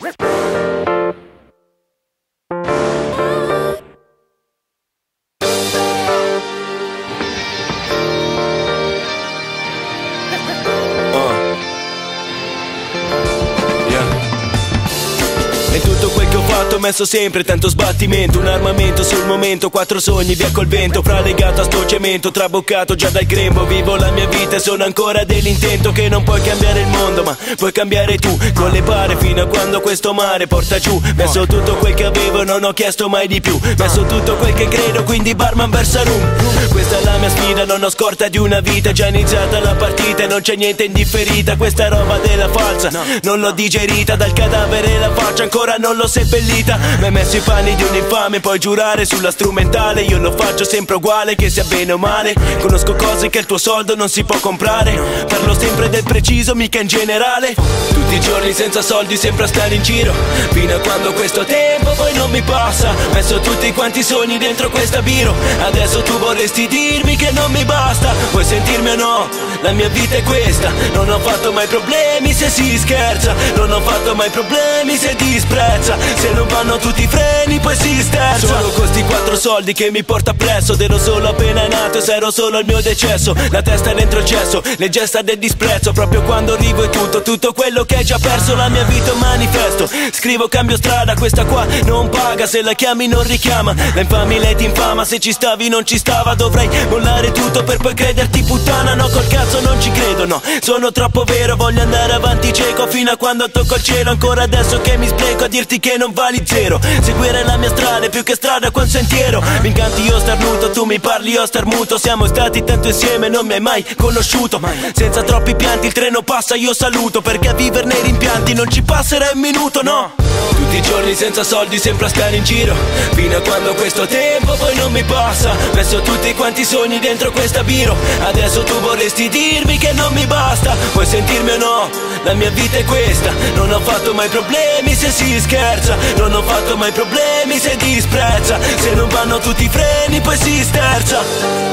rip. Messo sempre tanto sbattimento Un armamento sul momento, quattro sogni via col vento Fra legato a sto cemento, traboccato già dal grembo Vivo la mia vita e sono ancora dell'intento Che non puoi cambiare il mondo ma puoi cambiare tu Con le pare fino a quando questo mare porta giù Messo tutto quel che avevo non ho chiesto mai di più Messo tutto quel che credo quindi barman versa rum Questa è la mia sfida, non ho scorta di una vita Già iniziata la partita e non c'è niente indifferita Questa roba della falsa non l'ho digerita Dal cadavere la faccia ancora non l'ho seppellita. Mi hai messo i panni di un infame Puoi giurare sulla strumentale Io lo faccio sempre uguale che sia bene o male. Conosco cose che il tuo soldo non si può comprare Parlo sempre del preciso mica in generale. Tutti i giorni senza soldi sempre a stare in giro. Fino a quando questo tempo poi non mi passa. Messo tutti quanti i sogni dentro questa biro. Adesso tu vorresti dirmi che non mi basta. Vuoi sentirmi o no? La mia vita è questa. Non ho fatto mai problemi se si scherza. Non ho fatto mai problemi se disprezza. Se non vanno tutti i freni poi si sterza. Solo questi quattro soldi che mi porta appresso Ed ero solo appena nato e ero solo il mio decesso. La testa dentro il cesso, le gesta del disprezzo. Proprio quando arrivo è tutto, tutto quello che hai già perso La mia vita è un manifesto. Scrivo cambio strada, questa qua non paga. Se la chiami non richiama. La infami lei ti infama, se ci stavi non ci stava Dovrei mollare tutto per poi crederti puttana No col cazzo non ci credo, no. Sono troppo vero, voglio andare avanti cieco Fino a quando tocco il cielo Ancora adesso che mi spreco a dirti che non vali zero. Seguire la mia strada è più che strada qua sentiero. Mi incanti io starnuto, tu mi parli io starmuto. Siamo stati tanto insieme, non mi hai mai conosciuto. Senza troppi pianti il treno passa, io saluto Perché a vivere nei rimpianti non ci passerà un minuto, no tutti i giorni senza soldi sempre a stare in giro. Fino a quando questo tempo poi non mi passa. Messo tutti quanti i sogni dentro questa biro. Adesso tu vorresti dirmi che non mi basta. Vuoi sentirmi o no? La mia vita è questa. Non ho fatto mai problemi se si scherza. Non ho fatto mai problemi se disprezza. Se non vanno tutti i freni poi si sterza